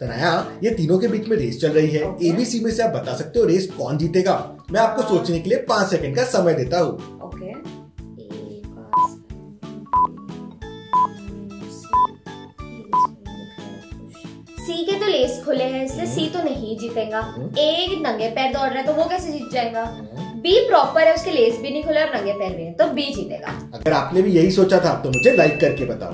तनाया ये तीनों के बीच में रेस चल रही है। एबीसी में से आप बता सकते हो रेस कौन जीतेगा। मैं आपको हाँ। सोचने के लिए पाँच सेकंड का समय देता हूँ। सी के तो लेस खुले हैं इसलिए सी तो नहीं जीतेगा। हाँ। ए नंगे पैर दौड़ रहा है तो वो कैसे जीत जाएगा? हाँ। बी प्रॉपर है उसके लेस भी नहीं खुले और नंगे पैर भी है तो बी जीतेगा। अगर आपने भी यही सोचा था तो मुझे लाइक करके बताओ।